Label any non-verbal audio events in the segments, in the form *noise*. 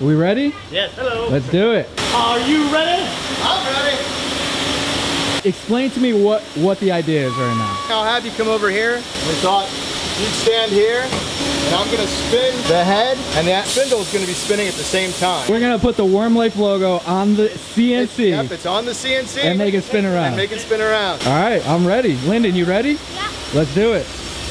Are we ready? Yes, hello. Let's do it. Are you ready? I'm ready. Explain to me what what the idea is right now. I'll have you come over here. We thought you'd stand here, and I'm gonna spin the head, and that spindle is gonna be spinning at the same time. We're gonna put the Wyrm Lyfe logo on the It's, CNC. yep, it's on the CNC. And make it spin around. And make it spin around. All right, I'm ready. Lyndon, you ready? Yeah. Let's do it.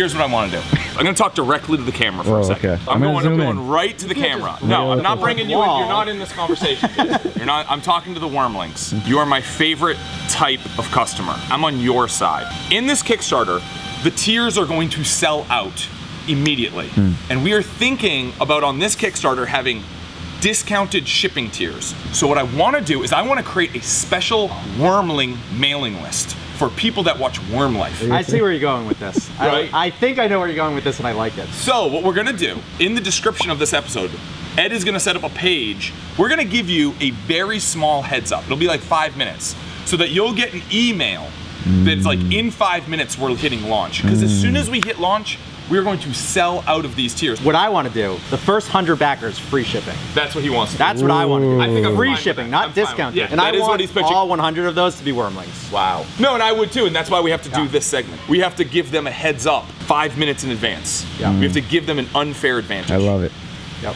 Here's what I want to do. I'm going to talk directly to the camera for Oh, a second. okay. I'm, I'm gonna I'm zoom in. going right to the camera. No, I'm not okay. bringing you in. You're not in this conversation. *laughs* You're not. I'm talking to the Wyrmlings. You are my favorite type of customer. I'm on your side. In this Kickstarter, the tiers are going to sell out immediately. Hmm. And we are thinking about on this Kickstarter having discounted shipping tiers. So what I want to do is I want to create a special Wyrmling mailing list for people that watch Wyrm Lyfe. I see where you're going with this. Right. I, I think I know where you're going with this, and I like it. So what we're gonna do in the description of this episode, Ed is gonna set up a page. We're gonna give you a very small heads up. It'll be like five minutes, so that you'll get an email that's like in five minutes we're hitting launch. Because as soon as we hit launch, we're going to sell out of these tiers. What I want to do, the first hundred backers, free shipping. That's what he wants. To do. That's what I want to do. I think I'm free fine with shipping, that. I'm not fine discounted. yeah, and that I is what want he's all 100 of those to be wyrmlings. Wow. No, and I would too, and that's why we have to do this segment. We have to give them a heads up five minutes in advance. Yeah. We have to mm. give them an unfair advantage. I love it. Yep.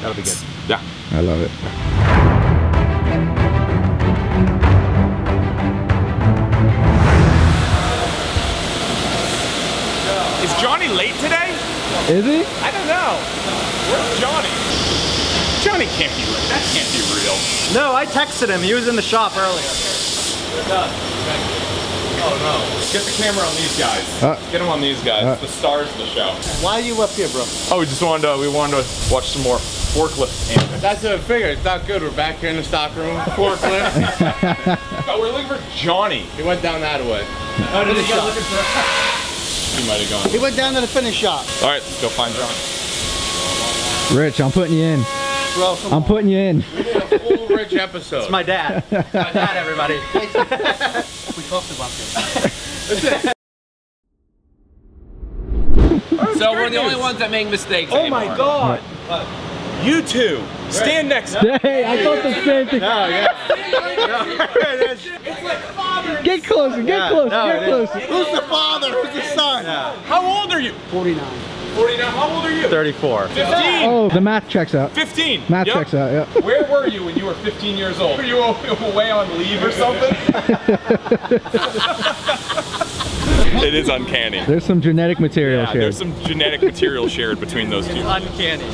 That'll be good. Yeah. I love it. Is he? I don't know. Where's Johnny? Johnny can't be late. That can't be real. No, I texted him. He was in the shop earlier. Oh no. Get the camera on these guys. Uh. Get them on these guys. Uh. the stars of the show. Why are you up here, bro? Oh, we just wanted to, we wanted to watch some more forklift antics. That's what I figured. It's not good. We're back here in the stock room. Forklift. Oh, *laughs* we're looking for Johnny. he went down that way. Oh, did he go looking for? He might have gone. He went down to the finish shop. All right, let's go find John. Rich, I'm putting you in. Bro, come I'm putting you in. We did a full rich episode. It's my dad. *laughs* my dad, everybody. *laughs* We talked about this. So we're the only ones that make mistakes. Oh my God. You two, stand next. *laughs* Hey, I thought the same thing. Oh, yeah. *laughs* Get closer, get closer, no, get it is. closer. Who's the father? Who's the son? How old are you? 49. 49. How old are you? 34. 15. Oh, the math checks out. 15. Math Yep. checks out, yeah. Where were you when you were 15 years old? Were you *laughs* away on leave or something? *laughs* it is uncanny. There's some genetic material Yeah, here. there's some genetic material shared between those two. Uncanny.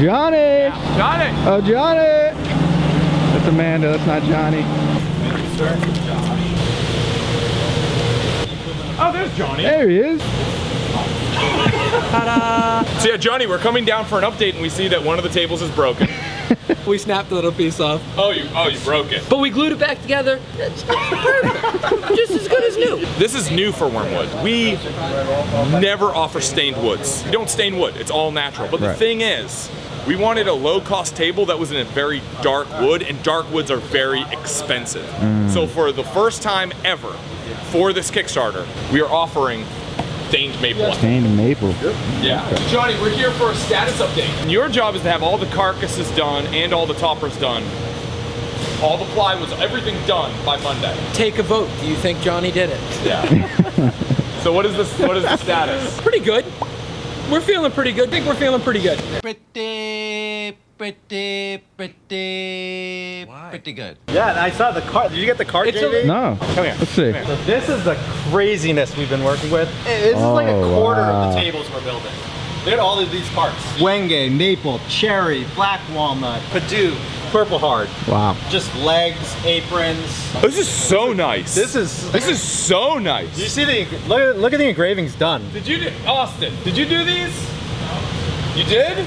Johnny! Got it. Oh, Johnny! That's Amanda, that's not Johnny. Oh, there's Johnny. There he is. So yeah, Johnny, we're coming down for an update and we see that one of the tables is broken. *laughs* We snapped a little piece off, Oh, you oh you broke it. but we glued it back together. It's perfect. Just as good as new. This is new for Wyrmwood. We never offer stained woods. We don't stain wood. It's all natural. But the Right. thing is, we wanted a low-cost table that was in a very dark wood, and dark woods are very expensive. Mm. So for the first time ever, for this Kickstarter, we are offering stained maple. wood. Stained maple. Yeah. Johnny, we're here for a status update. Your job is to have all the carcasses done and all the toppers done. All the ply was everything done by Monday. Take a vote. Do you think Johnny did it? Yeah. *laughs* so what is this? What is the status? Pretty good. We're feeling pretty good. I think we're feeling pretty good. Pretty pretty, pretty, pretty good. Yeah, and I saw the cart. Did you get the cart, JV? No. Come here. Let's see. So this is the craziness we've been working with. Eh, eh, this is like a Oh, quarter of the tables we're building. Look at all of these parts. Wenge, maple, cherry, black walnut, Padauk, purple heart. Wow. Just legs, aprons. This is so nice. This is. this is so nice. You see the look, at- look at the engravings done. Did you do Austin? Did you do these? You did?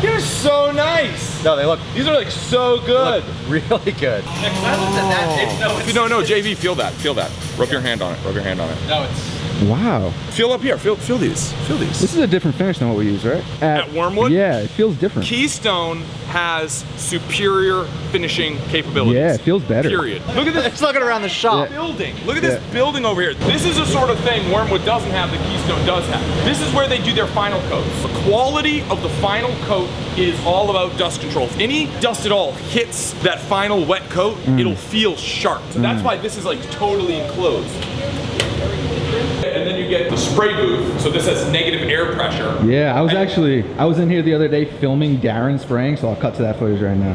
They're so nice. No, they look These are like so good. really good. No, no, JV, feel that. Feel that. Rub your hand on it. Rub your hand on it. No, it's Wow. Feel up here. Feel feel these. Feel these. This is a different finish than what we use, right? At Wyrmwood? Yeah, it feels different. Keystone has superior finishing capabilities. Yeah, it feels better. Period. Look at this it's looking around the shop. building. Look at this Yeah. building over here. This is the sort of thing Wyrmwood doesn't have that Keystone does have. This is where they do their final coats. The quality of the final coat is all about dust control. If any dust at all hits that final wet coat, Mm. it'll feel sharp. So that's why this is like totally enclosed. And you get the spray booth. So this has negative air pressure. Yeah, I was actually I was in here the other day filming Darren spraying, so I'll cut to that footage right now.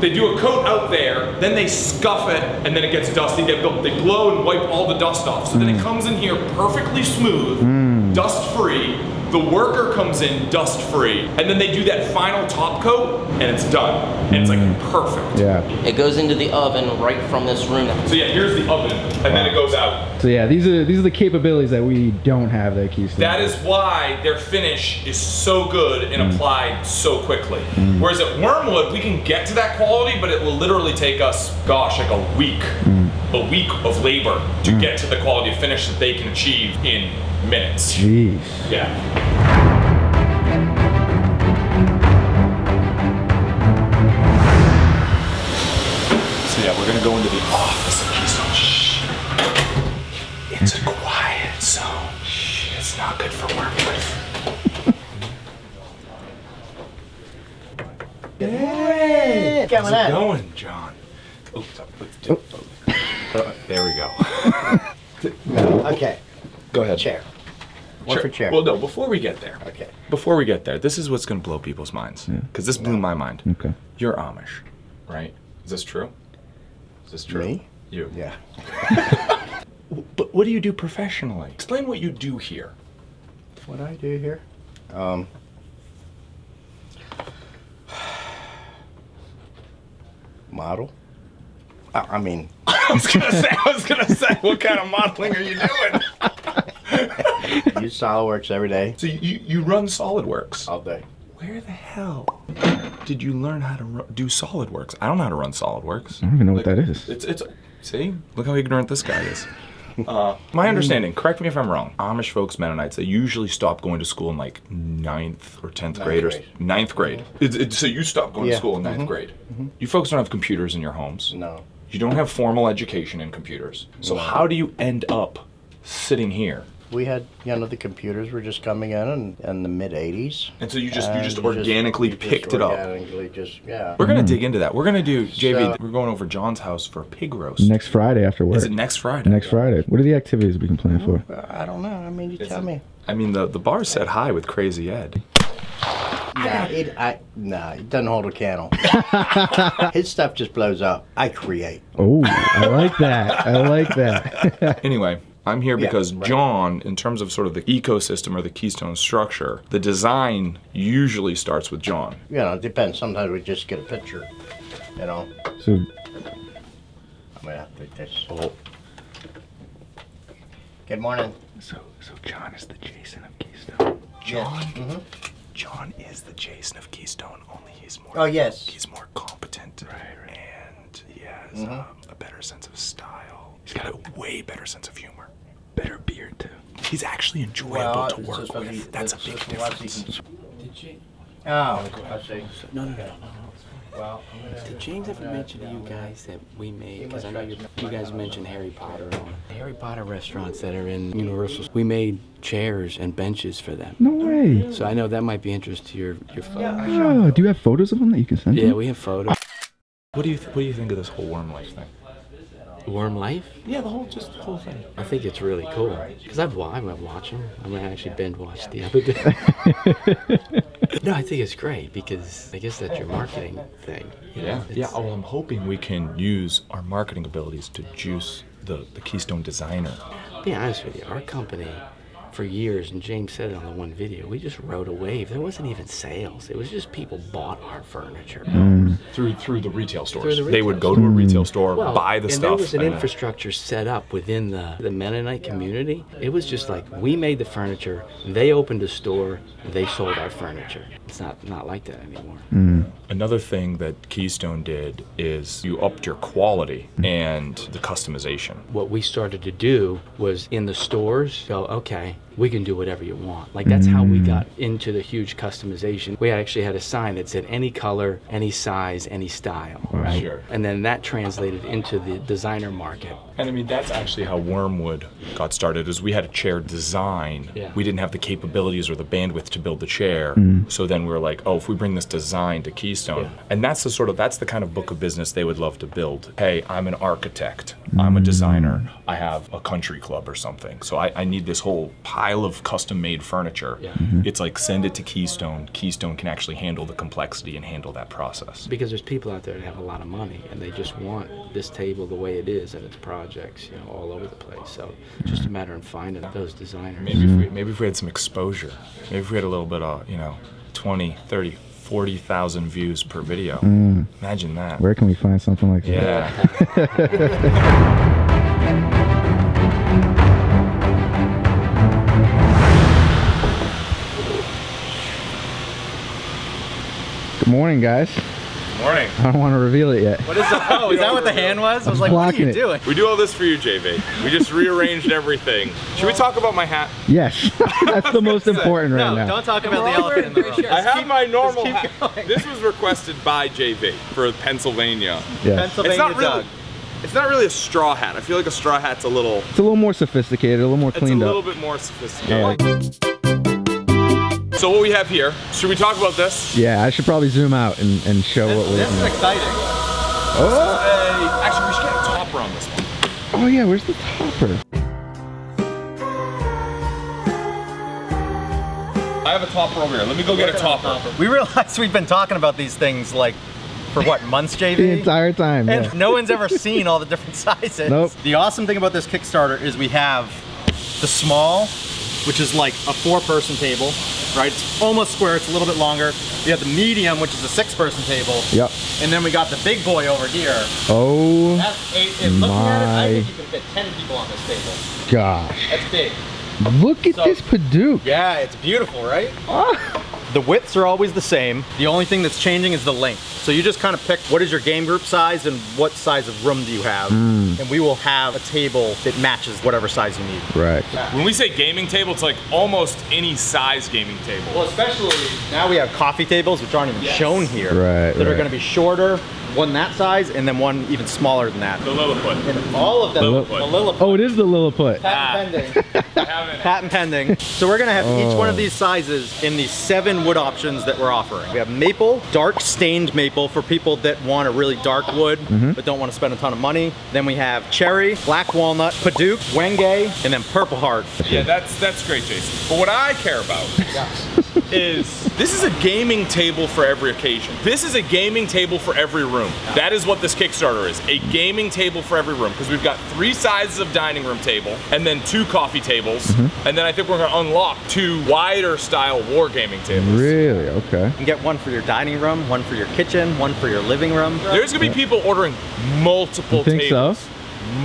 They do a coat out there, then they scuff it, and then it gets dusty. They, they blow and wipe all the dust off. So then it mm. comes in here perfectly smooth, mm. dust free. The worker comes in dust free, and then they do that final top coat, and it's done. And it's like mm. perfect. Yeah. It goes into the oven right from this room. So yeah, here's the oven, and then it goes out. So yeah, these are these are the capabilities that we don't have at Keystone. That is why their finish is so good and mm. applied so quickly. Mm. Whereas at Wyrmwood, we can get to that quality, but it will literally take us, gosh, like a week, a week of labor to mm. get to the quality of finish that they can achieve in minutes. Jeez. Yeah. So yeah, we're gonna go into the office of Keystone. Shh. It's a quiet zone. Shh. It's not good for Wyrmwood. Coming How's it in. going, John? Oops, oh, uh, there we go. *laughs* Okay, Go ahead. chair. One for chair. Well, no, before we get there. Okay. Before we get there, this is what's gonna blow people's minds. Because this blew my mind. Okay. You're Amish, right? Is this true? Is this true? Me? You. Yeah. *laughs* But what do you do professionally? Explain what you do here. What I do here? Um. *sighs* Model. I, I mean, I was gonna say, I was gonna say, what kind of modeling are you doing? use SolidWorks every day, So you, you run SolidWorks. all day. Where the hell did you learn how to do SolidWorks? I don't know how to run SolidWorks. I don't even know what that is. It's it's see, look how ignorant this guy is. Uh, my understanding, correct me if I'm wrong. Amish folks, Mennonites, they usually stop going to school in like ninth or tenth grade or grade. ninth grade. It, it- so you stop going Yeah. to school in ninth grade. You folks don't have computers in your homes. No. You don't have formal education in computers. So how do you end up sitting here? We had, you know, the computers were just coming in in, in the mid 80s. And so you just you and just organically you just picked it up. Organically just, yeah. We're gonna hmm. dig into that. We're gonna do JV. So- we're going over John's house for a pig roast. Next Friday after work. Is it next Friday? Next Friday. What are the activities we can plan for? Uh, I don't know. I mean, you tell it- me. I mean, the the bar set high with Crazy Ed. Nah, it, I, nah, it doesn't hold a candle. *laughs* His stuff just blows up. I create. Oh, I like that. I like that. *laughs* Anyway, I'm here Yeah, because right. John, in terms of sort of the ecosystem or the keystone structure, the design usually starts with John. You know, it depends. Sometimes we just get a picture. You know, so I'm gonna have to take this. Oh. Good morning. so so John is the Jason of Keystone. John. Mm-hmm. John is the Jason of Keystone. Only he's more. Oh yes. He's more competent. And he has um, a better sense of style. He's got a way better sense of humor. Better beard too. He's actually enjoyable Well, to work just what he- with. That's a big just what difference. he Did James, Oh, I see. no, no, no, no. Well, Did James ever mention to you guys that we made? Because I know you, you guys mentioned Harry Potter. Harry Potter restaurants that are in Universal. We made chairs and benches for them. No way. So I know that might be interest to your your. Oh, do you have photos of them that you can send? Yeah, me? we have photos. What do you th- What do you think of this whole Wyrm Lyfe thing? Wyrm Lyfe? Yeah, the whole just the whole thing. I think it's really cool because I've wa- I'm watching. I mean, I actually binge watched the other day. *laughs* *laughs* no, I think it's great because I guess that's your marketing thing. you know? Yeah. Yeah. It's- Well, I'm hoping we can use our marketing abilities to juice the, the Keystone designer. Be honest with you, our company for years, and James said it on the one video, we just rode a wave. There wasn't even sales. It was just people bought our furniture. Mm. Mm. Through through the retail stores. Through the they would go to a retail store, Well, buy the and stuff. there was an and infrastructure set up within the, the Mennonite community. It was just like we made the furniture, they opened a store, they sold our furniture. It's not not like that anymore. Mm. Another thing that Keystone did is you upped your quality mm. and the customization. What we started to do was in the stores go, okay, we can do whatever you want. Like that's how we mm. got into the huge customization. We actually had a sign that said any color, any size, any style, right? Sure. And then that translated into the designer market. And I mean that's actually how Wyrmwood got started is we had a chair design. Yeah. We didn't have the capabilities or the bandwidth to build the chair. Mm. So then we were like, oh, if we bring this design to Keystone. Yeah. And that's the sort of that's the kind of book of business they would love to build. Hey, I'm an architect. I'm a mm. designer. I have a country club or something. So I, I need this whole pile of custom made furniture. Yeah. Mm-hmm. It's like send it to Keystone. Keystone can actually handle the complexity and handle that process. because there's people out there that have a lot of money and they just want this table the way it is and its projects, you know, all over the place. So it's just a mm-hmm. matter of finding those designers. Maybe if we maybe if we had some exposure, maybe if we had a little bit of, you know, 20, 30, 40,000 views per video. Mm. Imagine that. Where can we find something like that? Yeah. *laughs* *laughs* morning, guys. Morning. I don't want to reveal it yet. What is that? Oh, is that what the hand was? I was like, what are blocking you it. doing? We do all this for you, JV. We just rearranged everything. Should we talk about my hat? Yes, *laughs* that's the most important right No, now. don't talk about the elephant in the room. I have my normal hat. going. This was requested by JV for Pennsylvania. Yes. Pennsylvania It's not really Doug. It's not really a straw hat. I feel like a straw hat's a little It's a little more sophisticated, a little more cleaned up. it's a little up. bit more sophisticated. like it. So what we have here, should we talk about this? Yeah, I should probably zoom out and, and show what we're This is looking at. exciting. Oh, Uh, actually, we should get a topper on this one. oh yeah, where's the topper? I have a topper over here. Let me go get a topper. We realized we've been talking about these things like for what months, JV? *laughs* The entire time. And Yeah. no one's ever seen all the different *laughs* sizes. Nope. The awesome thing about this Kickstarter is we have the small, which is like a four-person table, right? It's almost square, it's a little bit longer. We have the medium, which is a six-person table. Yep. And then we got the big boy over here. Oh That's eight. And looking at it, I think you can fit 10 people on this table. gosh, That's big. look at So- this Padauk. Yeah, it's beautiful, right? *laughs* The widths are always the same. The only thing that's changing is the length. So you just kind of pick what is your game group size and what size of room do you have. Hmm. And we will have a table that matches whatever size you need. Right. When we say gaming table, it's like almost any size gaming table. Well, especially now we have coffee tables, which aren't even shown here. Right, That are going to be shorter, one that size, and then one even smaller than that. The Lilliput. And all of them, Lilliput. the Lilliput. Oh, it is the Lilliput. Patent pending. *laughs* Patent pending. So we're gonna have each one of Oh. these sizes in the seven wood options that we're offering. We have maple, dark stained maple for people that want a really dark wood Mm-hmm. but don't want to spend a ton of money. Then we have cherry, black walnut, Padauk, Wenge, and then purple heart. Yeah, that's that's great, Jason. But what I care about *laughs* is this is a gaming table for every occasion. This is a gaming table for every room. That is what this Kickstarter is. A gaming table for every room because we've got three sizes of dining room table and then two coffee tables. Mm-hmm. And then I think we're going to unlock two wider style wargaming tables. Really? Okay. You can get one for your dining room, one for your kitchen, one for your living room. There's going to be people ordering multiple You think so? tables.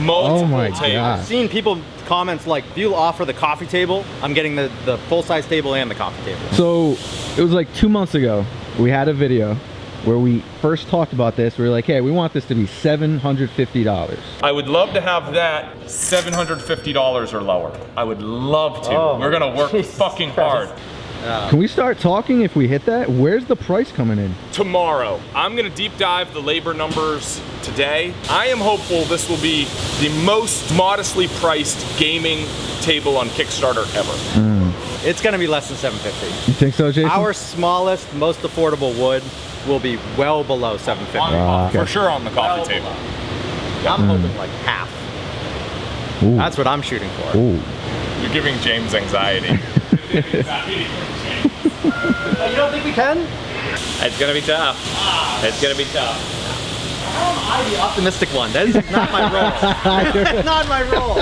Multiple Oh my tables. God. I've seen people comments like, if you offer the coffee table, I'm getting the, the full size table and the coffee table. So it was like two months ago. We had a video where we first talked about this. We were like, hey, we want this to be seven hundred fifty dollars. I would love to have that $750 or lower. I would love to. Oh, We're gonna work Jesus fucking Christ. hard. Can we start talking if we hit that? Where's the price coming in? Tomorrow, I'm gonna deep dive the labor numbers today. I am hopeful this will be the most modestly priced gaming table on Kickstarter ever. It's gonna be less than 750. You think so, Jason? Our smallest, most affordable wood will be well below 750. On the Ah, coffee- okay. For sure on the coffee table. I'm hoping like half. Ooh. That's what I'm shooting for. Ooh. You're giving James anxiety. *laughs* you don't think we can? It's gonna be tough. It's gonna be tough. I'm the optimistic one. That is not my role. That's *laughs* *laughs* not my role.